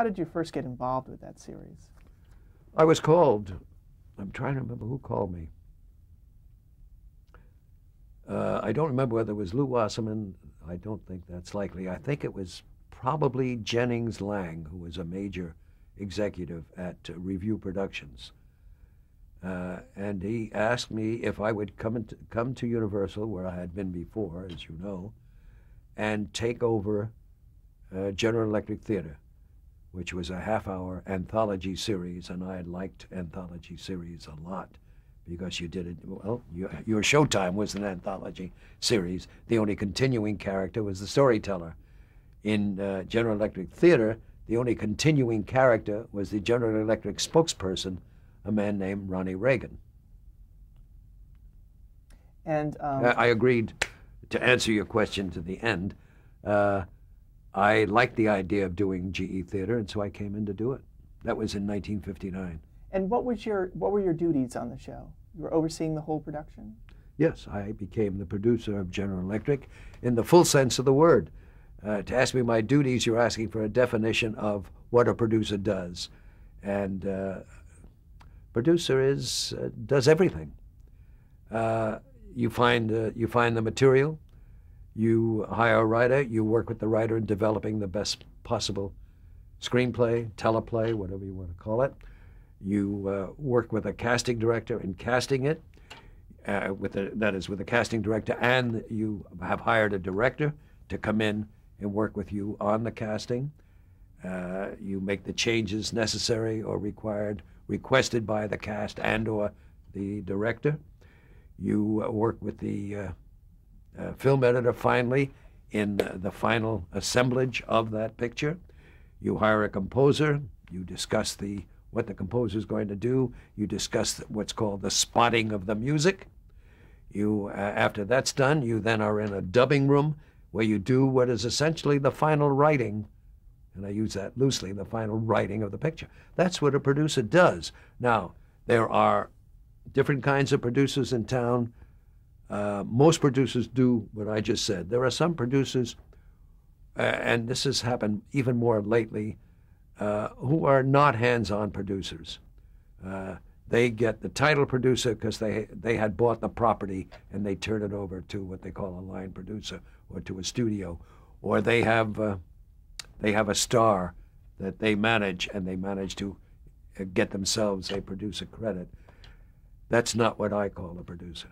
how did you first get involved with that series? I was called. I'm trying to remember who called me. Uh, I don't remember whether it was Lew Wasserman. I don't think that's likely. I think it was probably Jennings Lang, who was a major executive at uh, Revue Productions. Uh, and he asked me if I would come, into, come to Universal, where I had been before, as you know, and take over uh, General Electric Theater, which was a half hour anthology series, and I liked anthology series a lot because you did it, well, your, your Showtime was an anthology series. The only continuing character was the storyteller. In uh, General Electric Theater, the only continuing character was the General Electric spokesperson a man named Ronnie Reagan. And um, I agreed to answer your question to the end. Uh, I liked the idea of doing GE theater, and so I came in to do it. That was in 1959. And what was your what were your duties on the show? You were overseeing the whole production. Yes, I became the producer of General Electric in the full sense of the word. Uh, to ask me my duties, you're asking for a definition of what a producer does, and uh, producer is uh, does everything. Uh, you find uh, you find the material, you hire a writer, you work with the writer in developing the best possible screenplay, teleplay, whatever you want to call it. You uh, work with a casting director in casting it. Uh, with a, that is with a casting director, and you have hired a director to come in and work with you on the casting. Uh, you make the changes necessary or required requested by the cast and or the director. You uh, work with the uh, uh, film editor finally in the final assemblage of that picture. You hire a composer. You discuss the what the composer is going to do. You discuss what's called the spotting of the music. You, uh, after that's done, you then are in a dubbing room where you do what is essentially the final writing and I use that loosely, the final writing of the picture. That's what a producer does. Now, there are different kinds of producers in town. Uh, most producers do what I just said. There are some producers, uh, and this has happened even more lately, uh, who are not hands-on producers. Uh, they get the title producer because they they had bought the property and they turn it over to what they call a line producer or to a studio, or they have uh, they have a star that they manage and they manage to get themselves a producer credit. That's not what I call a producer.